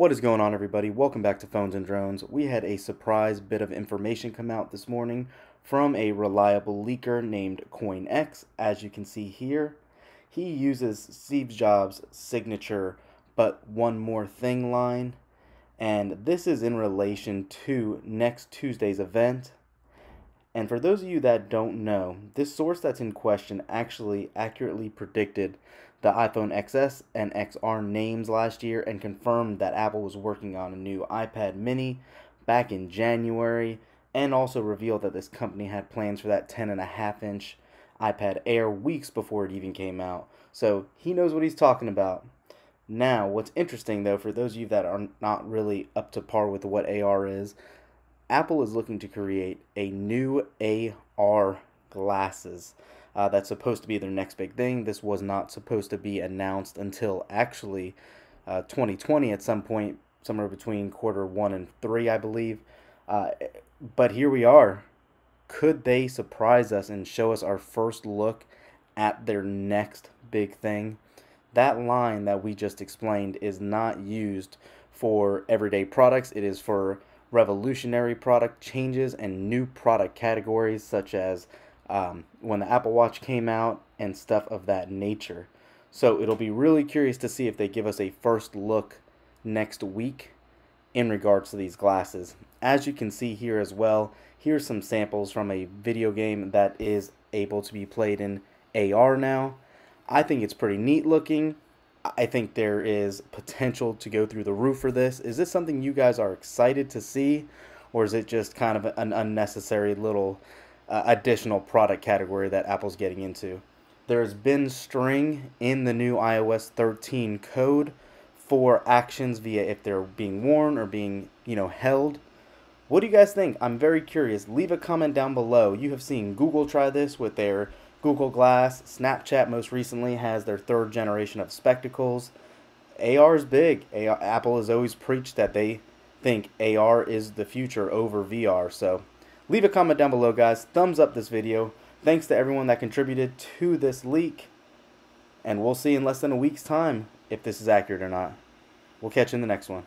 What is going on, everybody? Welcome back to Phones and Drones. We had a surprise bit of information come out this morning from a reliable leaker named CoinX. As you can see here, he uses Steve Jobs' signature, but one more thing line. And this is in relation to next Tuesday's event. And for those of you that don't know, this source that's in question actually accurately predicted the iPhone XS and XR names last year and confirmed that Apple was working on a new iPad mini back in January and also revealed that this company had plans for that 10.5 inch iPad Air weeks before it even came out. So he knows what he's talking about. Now, what's interesting though, for those of you that are not really up to par with what AR is, Apple is looking to create a new AR glasses. Uh, that's supposed to be their next big thing. This was not supposed to be announced until actually uh, 2020 at some point, somewhere between quarter one and three, I believe. Uh, but here we are. Could they surprise us and show us our first look at their next big thing? That line that we just explained is not used for everyday products. It is for revolutionary product changes and new product categories such as um, when the Apple Watch came out and stuff of that nature. So it'll be really curious to see if they give us a first look next week in regards to these glasses. As you can see here as well, here's some samples from a video game that is able to be played in AR now. I think it's pretty neat looking. I think there is potential to go through the roof for this. Is this something you guys are excited to see? Or is it just kind of an unnecessary little uh, additional product category that Apple's getting into. There's been string in the new iOS 13 code for actions via if they're being worn or being, you know, held. What do you guys think? I'm very curious. Leave a comment down below. You have seen Google try this with their Google Glass. Snapchat most recently has their third generation of spectacles. AR is big. AR, Apple has always preached that they think AR is the future over VR. So Leave a comment down below, guys. Thumbs up this video. Thanks to everyone that contributed to this leak. And we'll see in less than a week's time if this is accurate or not. We'll catch you in the next one.